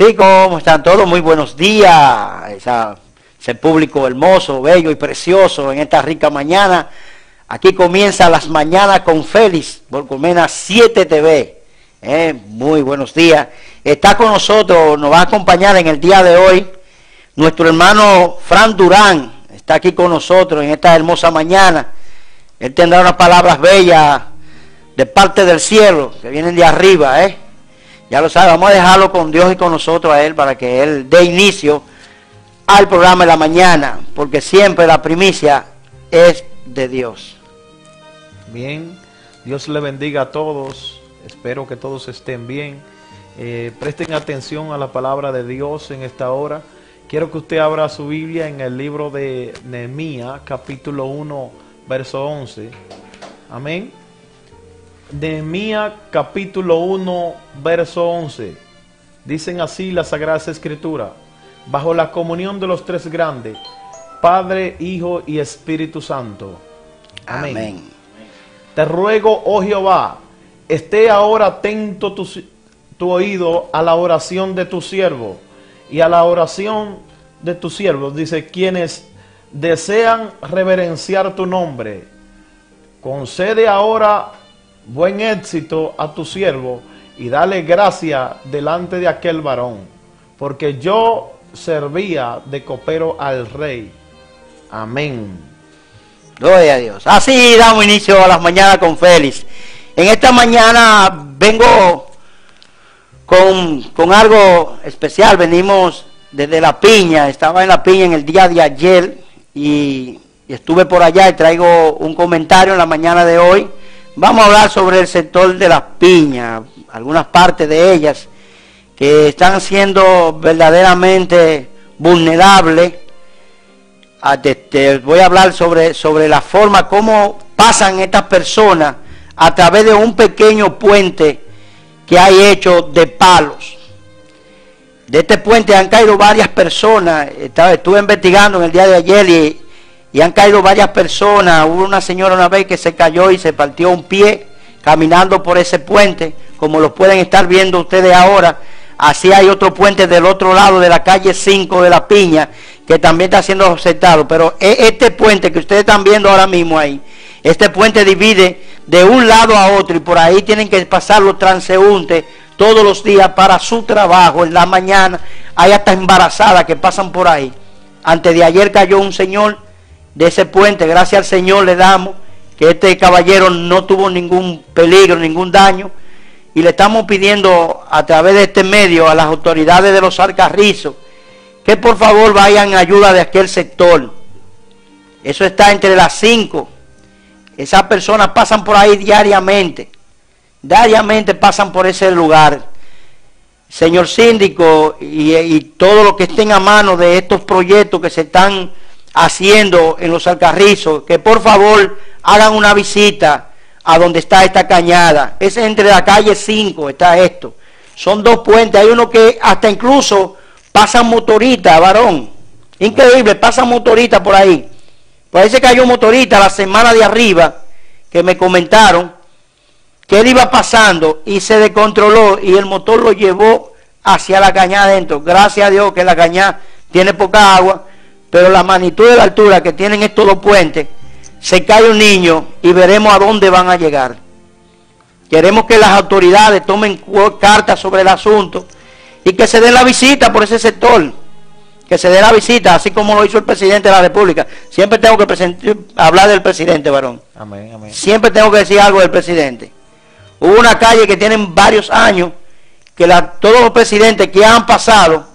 Sí, ¿cómo están todos? Muy buenos días. Ese público hermoso, bello y precioso en esta rica mañana. Aquí comienza las mañanas con Félix, por Colmena 7 TV. Eh, muy buenos días. Está con nosotros, nos va a acompañar en el día de hoy nuestro hermano Fran Durán. Está aquí con nosotros en esta hermosa mañana. Él tendrá unas palabras bellas de parte del cielo, que vienen de arriba, ¿eh? Ya lo sabe, vamos a dejarlo con Dios y con nosotros a Él para que Él dé inicio al programa de la mañana, porque siempre la primicia es de Dios. Bien, Dios le bendiga a todos, espero que todos estén bien. Eh, presten atención a la palabra de Dios en esta hora. Quiero que usted abra su Biblia en el libro de Nehemías, capítulo 1, verso 11. Amén. Nehemías capítulo 1, verso 11. Dicen así la Sagrada Escritura, bajo la comunión de los tres grandes, Padre, Hijo y Espíritu Santo. Amén. Amén. Te ruego, oh Jehová, esté ahora atento tu, tu oído a la oración de tu siervo y a la oración de tus siervos. Dice, quienes desean reverenciar tu nombre, concede ahora buen éxito a tu siervo y dale gracia delante de aquel varón, porque yo servía de copero al rey. Amén. Gloria a Dios. Así damos inicio a las mañanas con Félix. En esta mañana vengo con, con algo especial. Venimos desde La Piña. Estaba en La Piña en el día de ayer y, y estuve por allá y traigo un comentario en la mañana de hoy. Vamos a hablar sobre el sector de las piñas, algunas partes de ellas que están siendo verdaderamente vulnerables. Ah, voy a hablar sobre, sobre la forma como pasan estas personas a través de un pequeño puente que hay hecho de palos. De este puente han caído varias personas. Estuve investigando en el día de ayer y, y han caído varias personas. Hubo una señora una vez que se cayó y se partió un pie caminando por ese puente, como lo pueden estar viendo ustedes ahora. Así hay otro puente del otro lado de la calle 5 de la Piña, que también está siendo observado. Pero e- este puente que ustedes están viendo ahora mismo ahí, este puente divide de un lado a otro y por ahí tienen que pasar los transeúntes todos los días para su trabajo en la mañana. Hay hasta embarazadas que pasan por ahí. Antes de ayer cayó un señor de ese puente, gracias al Señor le damos que este caballero no tuvo ningún peligro, ningún daño. Y le estamos pidiendo a través de este medio a las autoridades de los Alcarrizos que por favor vayan en ayuda de aquel sector. Eso está entre las 5. Esas personas pasan por ahí diariamente. Diariamente pasan por ese lugar. Señor síndico y, y todo lo que estén a mano de estos proyectos que se están haciendo en los Alcarrizos, que por favor hagan una visita a donde está esta cañada. Es entre la calle 5, está esto. Son dos puentes, hay uno que hasta incluso pasan motoritas, varón. Increíble, pasan motoritas por ahí. Ahí se cayó un motorista la semana de arriba, que me comentaron, que él iba pasando y se descontroló y el motor lo llevó hacia la cañada adentro. Gracias a Dios que la cañada tiene poca agua, pero la magnitud de la altura que tienen estos dos puentes, se cae un niño y veremos a dónde van a llegar. Queremos que las autoridades tomen cartas sobre el asunto y que se den la visita por ese sector. Que se dé la visita, así como lo hizo el presidente de la República. Siempre tengo que hablar del presidente, varón. Amén, amén. Siempre tengo que decir algo del presidente. Hubo una calle que tienen varios años que la- todos los presidentes que han pasado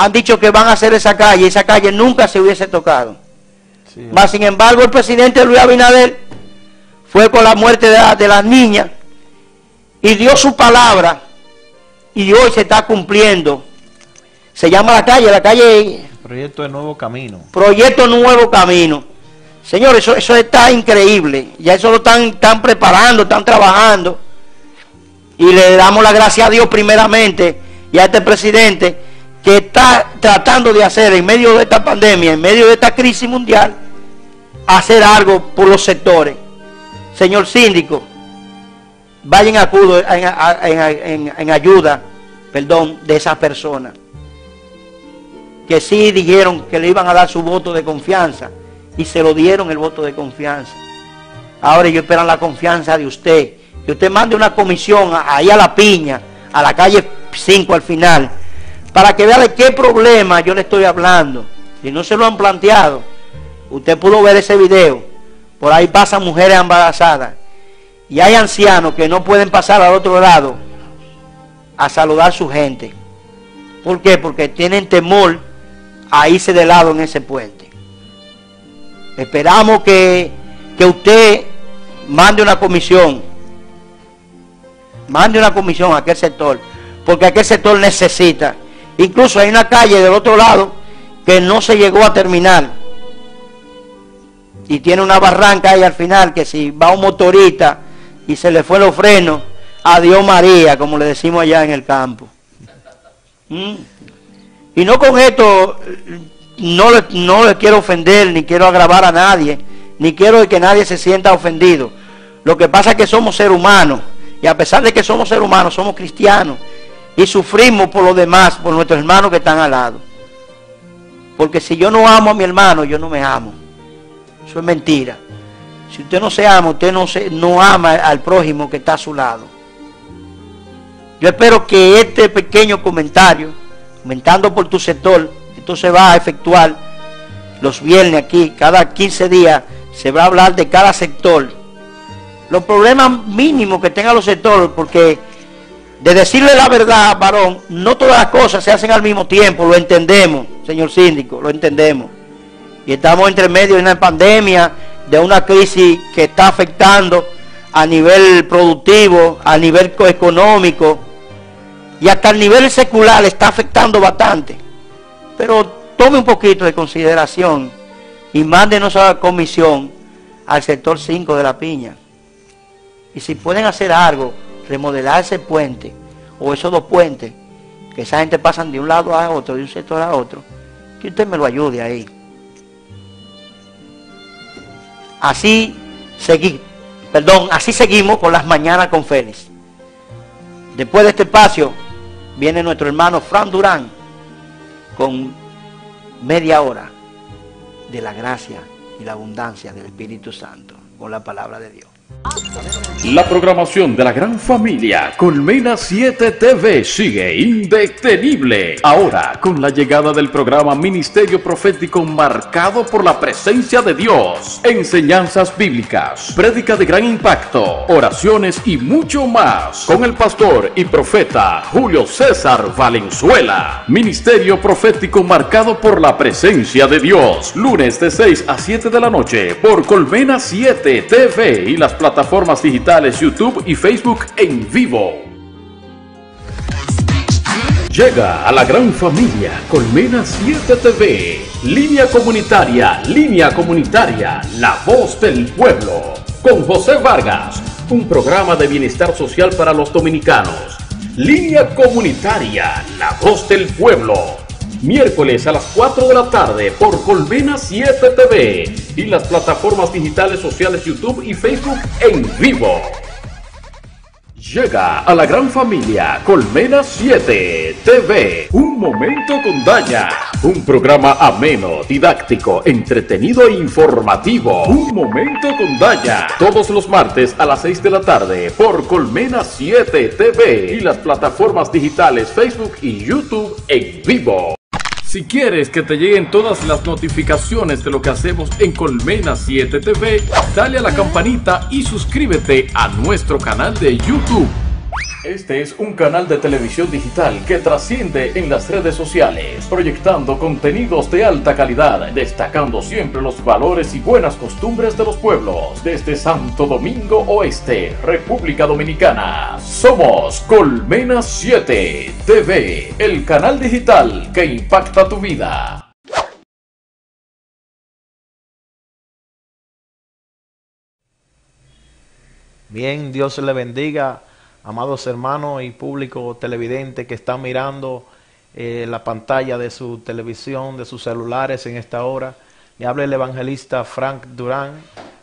han dicho que van a hacer esa calle y esa calle nunca se hubiese tocado. Sí, Mas, sin embargo, el presidente Luis Abinader fue con la muerte de, la- de las niñas y dio su palabra y hoy se está cumpliendo. Se llama la calle, la calle Proyecto de Nuevo Camino. Proyecto Nuevo Camino. Señores, eso, eso está increíble. Ya eso lo están, están preparando, están trabajando. Y le damos la gracia a Dios primeramente y a este presidente que está tratando de hacer en medio de esta pandemia, en medio de esta crisis mundial, hacer algo por los sectores. Señor síndico, vayan acudo en, en- en- en ayuda perdón, de esa persona. Que sí dijeron que le iban a dar su voto de confianza y se lo dieron el voto de confianza. Ahora ellos esperan la confianza de usted. Que usted mande una comisión ahí a la piña, a la calle 5 al final, para que vea de qué problema yo le estoy hablando. Si no se lo han planteado, usted pudo ver ese video. Por ahí pasan mujeres embarazadas. Y hay ancianos que no pueden pasar al otro lado a saludar a su gente. ¿Por qué? Porque tienen temor a irse de lado en ese puente. Esperamos que, que usted mande una comisión. Mande una comisión a aquel sector. Porque aquel sector necesita. Incluso hay una calle del otro lado que no se llegó a terminar. Y tiene una barranca ahí al final que si va un motorista y se le fue los frenos, adiós María, como le decimos allá en el campo. ¿Mm? Y no con esto, no le, no le quiero ofender, ni quiero agravar a nadie, ni quiero que nadie se sienta ofendido. Lo que pasa es que somos seres humanos, y a pesar de que somos seres humanos, somos cristianos, y sufrimos por los demás, por nuestros hermanos que están al lado. Porque si yo no amo a mi hermano, yo no me amo. Eso es mentira. Si usted no se ama, usted no, se, no ama al prójimo que está a su lado. Yo espero que este pequeño comentario, comentando por tu sector, esto se va a efectuar los viernes aquí, cada 15 días se va a hablar de cada sector. Los problemas mínimos que tengan los sectores, porque de decirle la verdad, varón, no todas las cosas se hacen al mismo tiempo, lo entendemos, señor síndico, lo entendemos. Y estamos entre medio de una pandemia, de una crisis que está afectando a nivel productivo, a nivel económico, y hasta el nivel secular está afectando bastante. Pero tome un poquito de consideración y mándenos a la comisión al sector 5 de la piña. Y si pueden hacer algo, remodelar ese puente o esos dos puentes, que esa gente pasan de un lado a otro, de un sector a otro, que usted me lo ayude ahí. Así seguí, perdón, así seguimos con las mañanas con Félix. Después de este espacio, viene nuestro hermano Fran Durán con media hora de la gracia y la abundancia del Espíritu Santo con la palabra de Dios. La programación de la gran familia Colmena 7 TV sigue indetenible. Ahora, con la llegada del programa Ministerio Profético marcado por la presencia de Dios, enseñanzas bíblicas, prédica de gran impacto, oraciones y mucho más, con el pastor y profeta Julio César Valenzuela. Ministerio Profético marcado por la presencia de Dios, lunes de 6 a 7 de la noche por Colmena 7 TV y las plataformas digitales YouTube y Facebook en vivo. Llega a la gran familia Colmena 7 TV, línea comunitaria, línea comunitaria, la voz del pueblo, con José Vargas, un programa de bienestar social para los dominicanos. Línea comunitaria, la voz del pueblo miércoles a las 4 de la tarde por Colmena 7 TV y las plataformas digitales sociales YouTube y Facebook en vivo. Llega a la gran familia Colmena 7 TV. Un momento con Daña. Un programa ameno, didáctico, entretenido e informativo. Un momento con Daña. Todos los martes a las 6 de la tarde por Colmena 7 TV y las plataformas digitales Facebook y YouTube en vivo. Si quieres que te lleguen todas las notificaciones de lo que hacemos en Colmena 7 TV, dale a la campanita y suscríbete a nuestro canal de YouTube. Este es un canal de televisión digital que trasciende en las redes sociales, proyectando contenidos de alta calidad, destacando siempre los valores y buenas costumbres de los pueblos, desde Santo Domingo Oeste, República Dominicana. Somos Colmena 7 TV, el canal digital que impacta tu vida. Bien, Dios le bendiga amados hermanos y público televidente que están mirando eh, la pantalla de su televisión, de sus celulares en esta hora. Le habla el evangelista Frank Durán.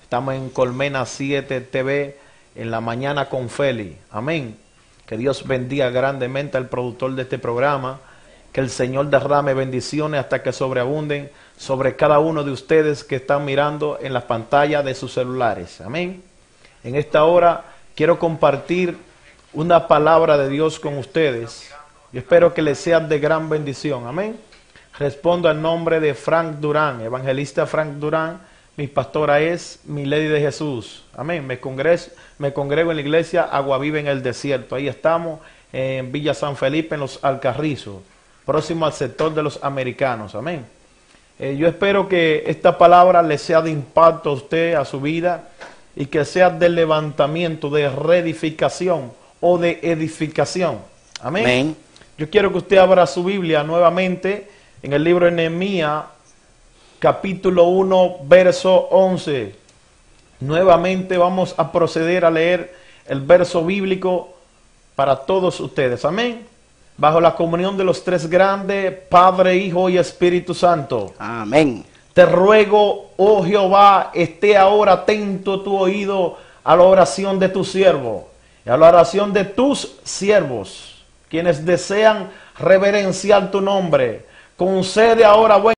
Estamos en Colmena 7 TV en la mañana con Feli. Amén. Que Dios bendiga grandemente al productor de este programa. Que el Señor derrame bendiciones hasta que sobreabunden sobre cada uno de ustedes que están mirando en las pantallas de sus celulares. Amén. En esta hora quiero compartir una palabra de Dios con ustedes. Y espero que les sea de gran bendición. Amén. Respondo al nombre de Frank Durán, evangelista Frank Durán. Mi pastora es mi Lady de Jesús. Amén. Me, congreso, me congrego en la iglesia Agua Viva en el Desierto. Ahí estamos en Villa San Felipe, en los Alcarrizos, próximo al sector de los americanos. Amén. Eh, yo espero que esta palabra le sea de impacto a usted, a su vida, y que sea de levantamiento, de reedificación o de edificación. Amén. Amén. Yo quiero que usted abra su Biblia nuevamente en el libro de Nehemías, capítulo 1, verso 11. Nuevamente vamos a proceder a leer el verso bíblico para todos ustedes. Amén. Bajo la comunión de los tres grandes, Padre, Hijo y Espíritu Santo. Amén. Te ruego, oh Jehová, esté ahora atento tu oído a la oración de tu siervo y a la oración de tus siervos, quienes desean reverenciar tu nombre. Concede ahora buen